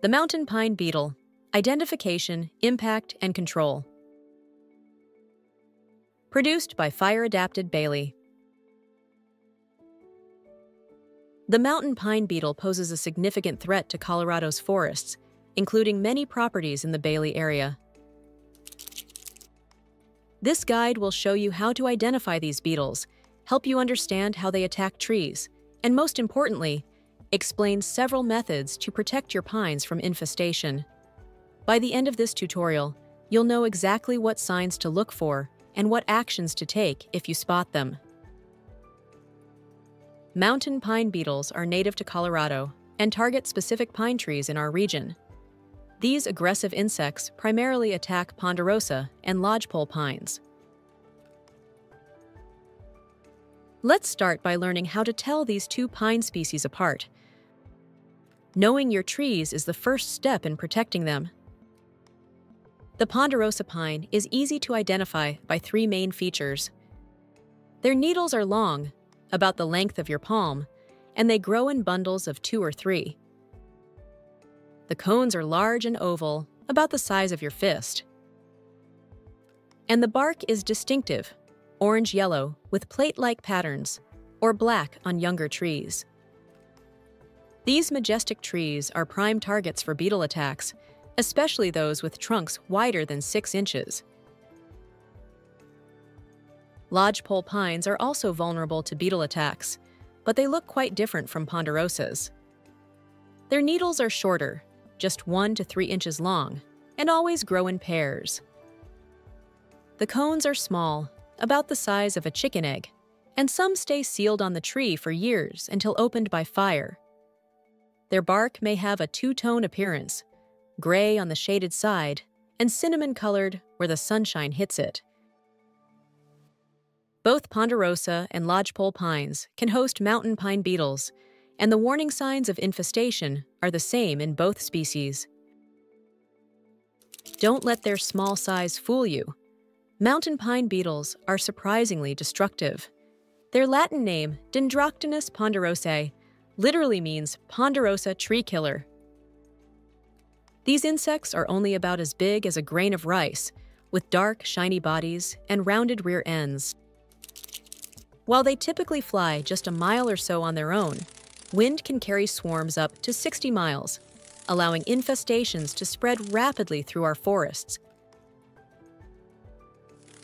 The mountain pine beetle Identification, Impact, and Control. Produced by Fire Adapted Bailey. The mountain pine beetle poses a significant threat to Colorado's forests, including many properties in the Bailey area. This guide will show you how to identify these beetles, help you understand how they attack trees, and most importantly, explain several methods to protect your pines from infestation. By the end of this tutorial, you'll know exactly what signs to look for and what actions to take if you spot them. Mountain pine beetles are native to Colorado and target specific pine trees in our region. These aggressive insects primarily attack ponderosa and lodgepole pines. Let's start by learning how to tell these two pine species apart. Knowing your trees is the first step in protecting them. The ponderosa pine is easy to identify by three main features. Their needles are long, about the length of your palm, and they grow in bundles of two or three. The cones are large and oval, about the size of your fist. And the bark is distinctive, orange-yellow with plate-like patterns, or black on younger trees. These majestic trees are prime targets for beetle attacks especially those with trunks wider than 6 inches. Lodgepole pines are also vulnerable to beetle attacks, but they look quite different from ponderosas. Their needles are shorter, just 1 to 3 inches long, and always grow in pairs. The cones are small, about the size of a chicken egg, and some stay sealed on the tree for years until opened by fire. Their bark may have a two-tone appearance, gray on the shaded side, and cinnamon colored where the sunshine hits it. Both ponderosa and lodgepole pines can host mountain pine beetles, and the warning signs of infestation are the same in both species. Don't let their small size fool you. Mountain pine beetles are surprisingly destructive. Their Latin name, Dendroctonus ponderosae, literally means ponderosa tree killer these insects are only about as big as a grain of rice, with dark, shiny bodies and rounded rear ends. While they typically fly just a mile or so on their own, wind can carry swarms up to 60 miles, allowing infestations to spread rapidly through our forests.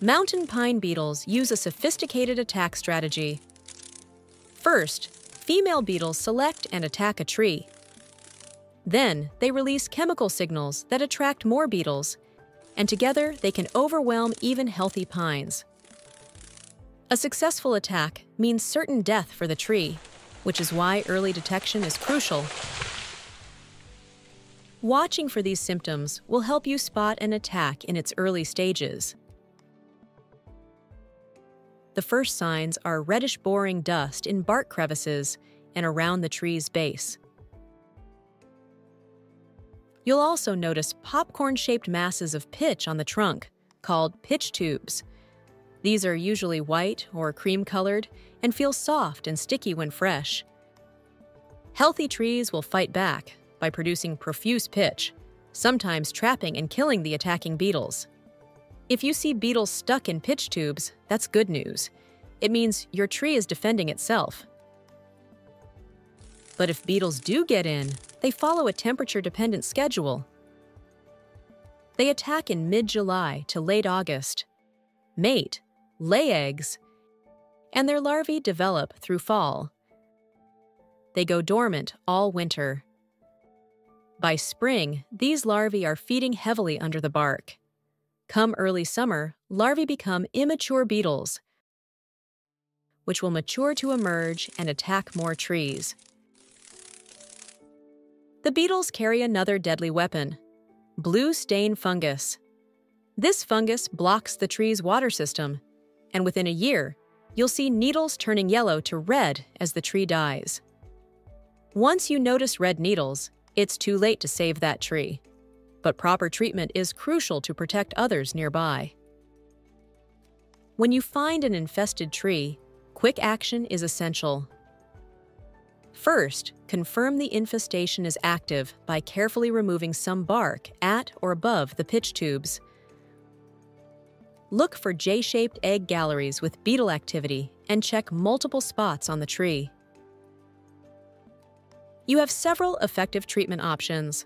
Mountain pine beetles use a sophisticated attack strategy. First, female beetles select and attack a tree, then, they release chemical signals that attract more beetles, and together they can overwhelm even healthy pines. A successful attack means certain death for the tree, which is why early detection is crucial. Watching for these symptoms will help you spot an attack in its early stages. The first signs are reddish boring dust in bark crevices and around the tree's base. You'll also notice popcorn-shaped masses of pitch on the trunk, called pitch tubes. These are usually white or cream-colored and feel soft and sticky when fresh. Healthy trees will fight back by producing profuse pitch, sometimes trapping and killing the attacking beetles. If you see beetles stuck in pitch tubes, that's good news. It means your tree is defending itself. But if beetles do get in, they follow a temperature-dependent schedule. They attack in mid-July to late August, mate, lay eggs, and their larvae develop through fall. They go dormant all winter. By spring, these larvae are feeding heavily under the bark. Come early summer, larvae become immature beetles, which will mature to emerge and attack more trees. The beetles carry another deadly weapon blue stain fungus. This fungus blocks the tree's water system, and within a year, you'll see needles turning yellow to red as the tree dies. Once you notice red needles, it's too late to save that tree. But proper treatment is crucial to protect others nearby. When you find an infested tree, quick action is essential. First, confirm the infestation is active by carefully removing some bark at or above the pitch tubes. Look for J-shaped egg galleries with beetle activity and check multiple spots on the tree. You have several effective treatment options.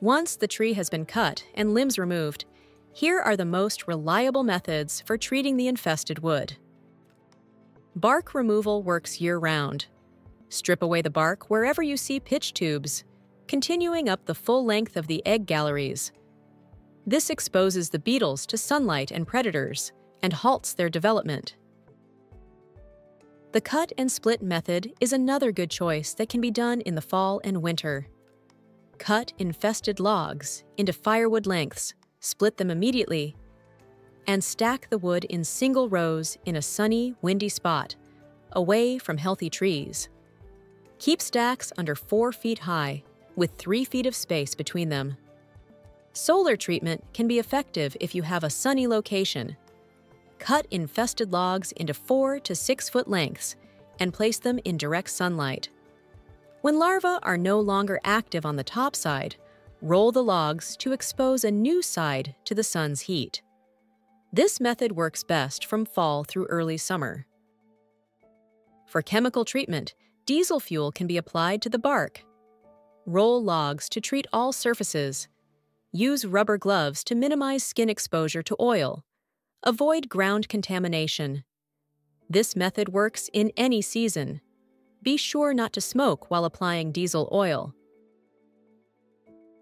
Once the tree has been cut and limbs removed, here are the most reliable methods for treating the infested wood. Bark removal works year-round. Strip away the bark wherever you see pitch tubes, continuing up the full length of the egg galleries. This exposes the beetles to sunlight and predators and halts their development. The cut and split method is another good choice that can be done in the fall and winter. Cut infested logs into firewood lengths, split them immediately, and stack the wood in single rows in a sunny, windy spot, away from healthy trees. Keep stacks under 4 feet high, with 3 feet of space between them. Solar treatment can be effective if you have a sunny location cut infested logs into 4 to 6 foot lengths and place them in direct sunlight. When larvae are no longer active on the top side, roll the logs to expose a new side to the sun's heat. This method works best from fall through early summer. For chemical treatment, diesel fuel can be applied to the bark. Roll logs to treat all surfaces. Use rubber gloves to minimize skin exposure to oil. Avoid ground contamination. This method works in any season. Be sure not to smoke while applying diesel oil.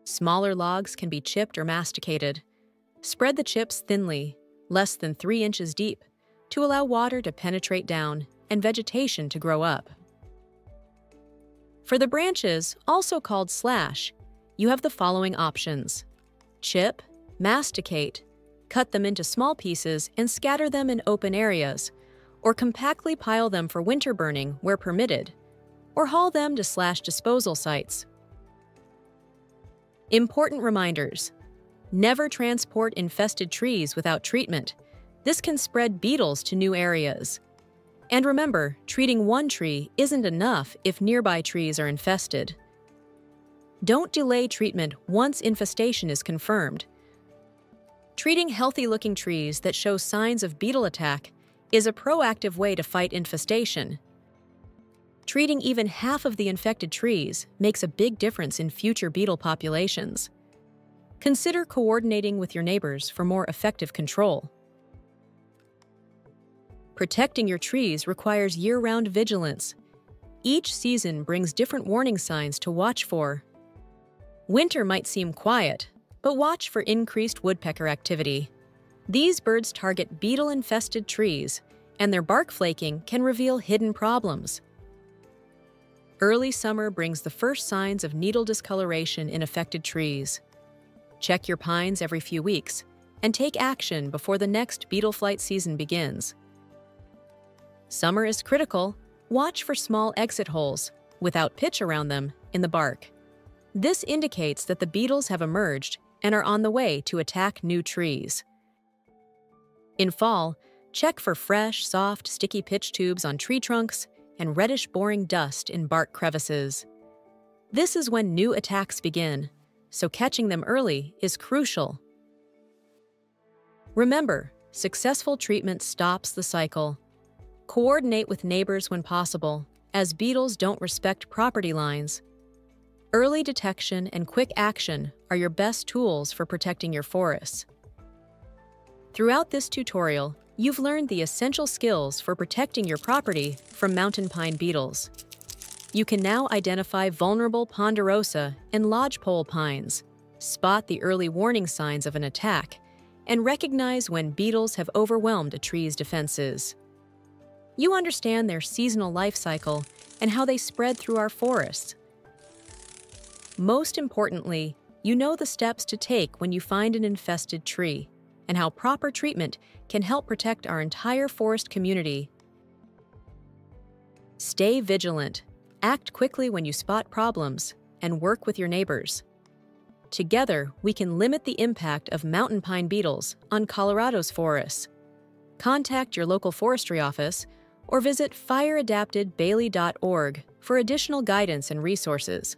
Smaller logs can be chipped or masticated. Spread the chips thinly, less than 3 inches deep, to allow water to penetrate down and vegetation to grow up. For the branches, also called slash, you have the following options. Chip, masticate, cut them into small pieces and scatter them in open areas, or compactly pile them for winter burning where permitted, or haul them to slash disposal sites. Important reminders. Never transport infested trees without treatment. This can spread beetles to new areas. And remember, treating one tree isn't enough if nearby trees are infested. Don't delay treatment once infestation is confirmed. Treating healthy-looking trees that show signs of beetle attack is a proactive way to fight infestation. Treating even half of the infected trees makes a big difference in future beetle populations. Consider coordinating with your neighbors for more effective control. Protecting your trees requires year-round vigilance. Each season brings different warning signs to watch for. Winter might seem quiet, but watch for increased woodpecker activity. These birds target beetle-infested trees, and their bark flaking can reveal hidden problems. Early summer brings the first signs of needle discoloration in affected trees. Check your pines every few weeks and take action before the next beetle flight season begins. Summer is critical. Watch for small exit holes, without pitch around them, in the bark. This indicates that the beetles have emerged and are on the way to attack new trees. In fall, check for fresh, soft, sticky pitch tubes on tree trunks and reddish boring dust in bark crevices. This is when new attacks begin, so catching them early is crucial. Remember, successful treatment stops the cycle. Coordinate with neighbors when possible, as beetles don't respect property lines Early detection and quick action are your best tools for protecting your forests. Throughout this tutorial, you've learned the essential skills for protecting your property from mountain pine beetles. You can now identify vulnerable ponderosa and lodgepole pines, spot the early warning signs of an attack, and recognize when beetles have overwhelmed a tree's defenses. You understand their seasonal life cycle and how they spread through our forests, most importantly, you know the steps to take when you find an infested tree and how proper treatment can help protect our entire forest community. Stay vigilant, act quickly when you spot problems, and work with your neighbors. Together, we can limit the impact of mountain pine beetles on Colorado's forests. Contact your local forestry office or visit fireadaptedbailey.org for additional guidance and resources.